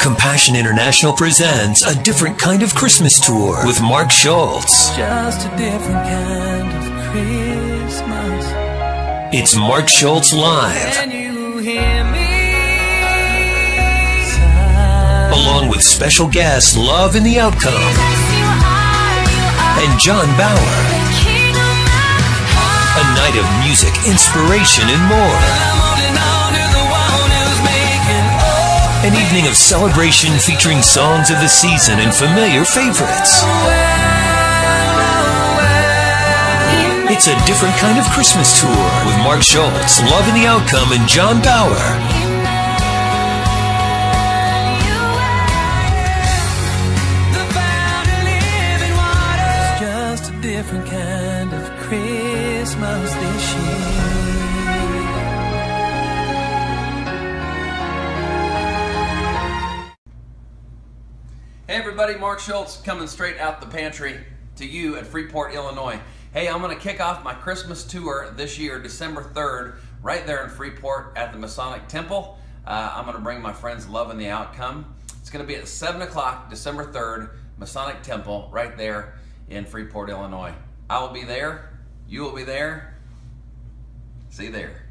Compassion International presents a different kind of Christmas tour with Mark Schultz. Just a different kind of Christmas. It's Mark Schultz Live, Can you hear me? Along with special guests Love and the Outcome and John Bauer. A night of music, inspiration, and more. An evening of celebration featuring songs of the season and familiar favorites. It's a different kind of Christmas tour with Mark Schultz, Love and the Outcome, and John Bauer. different kind of Christmas this year. Hey everybody, Mark Schultz coming straight out the pantry to you at Freeport, Illinois. Hey, I'm going to kick off my Christmas tour this year, December 3rd, right there in Freeport at the Masonic Temple. Uh, I'm going to bring my friends Love and the Outcome. It's going to be at 7 o'clock, December 3rd, Masonic Temple, right there in Freeport, Illinois. I will be there. You will be there. See you there.